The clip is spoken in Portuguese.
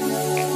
Música